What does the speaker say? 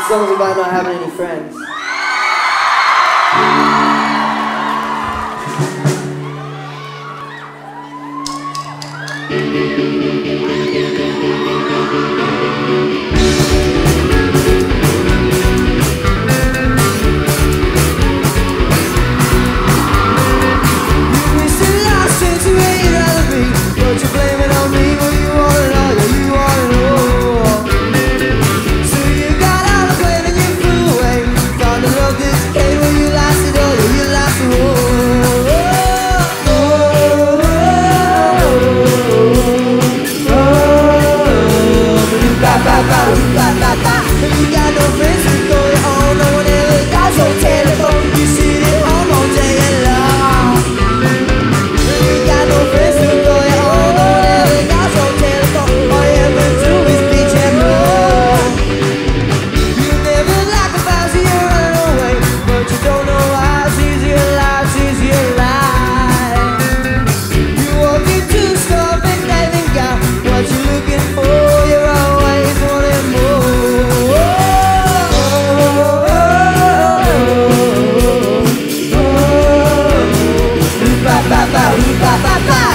This song's about not having any friends. Thank 爸爸。